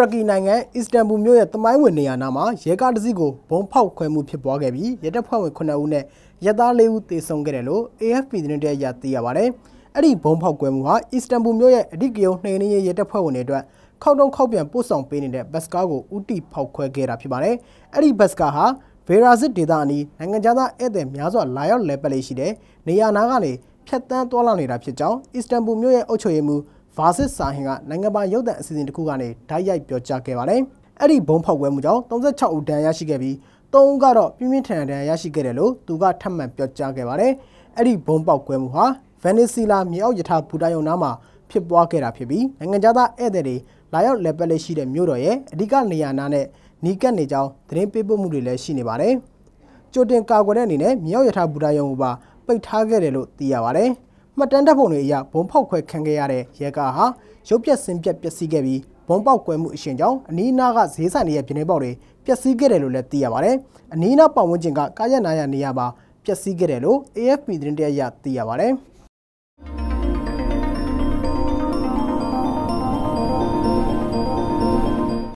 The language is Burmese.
ရကီနိုင်ငံအစ္စတန်ဘူမြို့ရဲ့တမိုင်းဝင်နေရာနာမှာရဲကားတစ်စီးကိုဘုံဖောက်ခွဲမှုဖြစ်ပွားခဲ့ပြီးရဲတပ်ဖွဲ့ဝင်9ဦးနဲ့ရဲသား4ဦးသေဆုံးခဲ့တယ်လို့ AFP သတင်းတရသိရပါတယ်။အဲ့ဒီဘုံဖောက်ခွဲမှုဟာအစ္စတန်ဘူမြို့ရဲ့အဓိကရုဏ်းနှိမ်နင်းရေးရဲတပ်ဖွဲ့ဝင်တွေအတွက်ခောက်တုံးခောက်ပြန်ပို့ဆောင်ပေးနေတဲ့ဘတ်စကားကိုဥတီဖောက်ခွဲခဲ့တာဖြစ်ပါတယ်။အဲ့ဒီဘတ်စကားဟာဗေရာဇစ်ဒေသအနီးနိုင်ငံခြားသားဧည့်သည်များစွာလာရောက်လည်ပတ်လေးရှိတဲ့နေရာနာကနေဖြတ်တန်းသွားလာနေတာဖြစ်ကြောင်းအစ္စတန်ဘူမြို့ရဲ့အုပ်ချုပ်ရေးမှူး ဗာစစ်စာဟင်ကနိုင်ငံပိုင်ရုပ်သံအစီအစဉ်တစ်ခုကနေဓာတ်ရိုက်ပြောကြားခဲ့ပါတယ်။အဲ့ဒီဘုံဖောက်ကွဲမှုကြောင့်36ဦးဒဏ်ရာရရှိခဲ့ပြီး3ဦးကတော့ပြင်းပြင်းထန်ထန်ဒဏ်ရာရရှိခဲ့တယ်လို့သူကထပ်မံပြောကြားခဲ့ပါတယ်။အဲ့ဒီဘုံပေါက်ကွဲမှုဟာဗန်နီစီလာမြေအောက်ယထာဘူတာယုံနားမှာဖြစ်ပွားခဲ့တာဖြစ်ပြီးနိုင်ငံသားဧည့်သည်တွေလာရောက်လက်ပတ်လေးရှိတဲ့မြို့တော်ရဲ့အဓိကနေရာနာနဲ့နီးကပ်နေကြောင်းသတင်းပေးပို့မှုတွေလည်းရှိနေပါတယ်။ကြိုတင်ကာကွယ်တဲ့အနေနဲ့မြေအောက်ယထာဘူတာယုံကိုပါပိတ်ထားခဲ့တယ်လို့သိရပါတယ်။ မှတ်တမ်းတပ်ပုံတွေအရဘုံဖောက်ခွဲခံခဲ့ရတဲ့ရဲကားဟာရုပ်ပြက်စင်ပြက်ပျက်စီးခဲ့ပြီးဘုံပေါက်ကွဲမှုအရှင်ကြောင့်အနီးအနားကဈေးဆိုင်တွေရဲ့ပြင်းပေါက်တွေပျက်စီးခဲ့တယ်လို့လည်းသိရပါတယ်။အနီးအနားပတ်ဝန်းကျင်ကကားရနာရနေရပါပျက်စီးခဲ့တယ်လို့ AFP သတင်းတရရသိရပါတယ်။